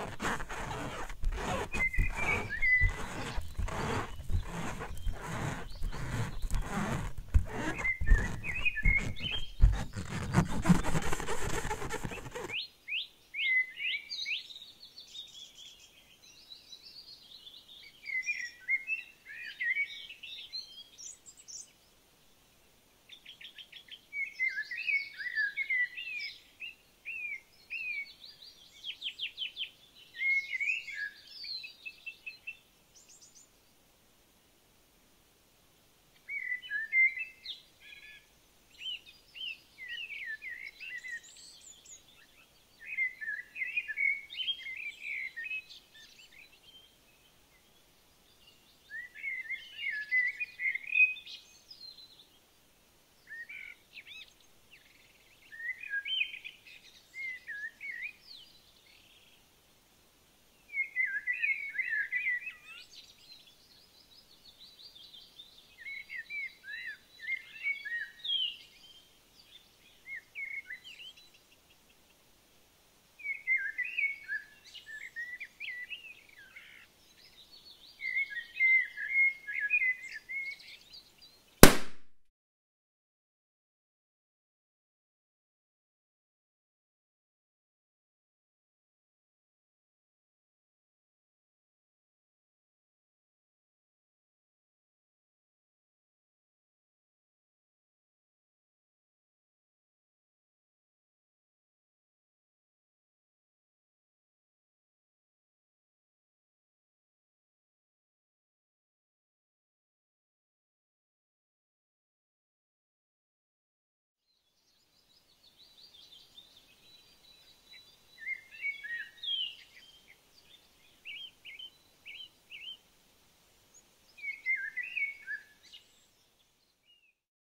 Ha ha!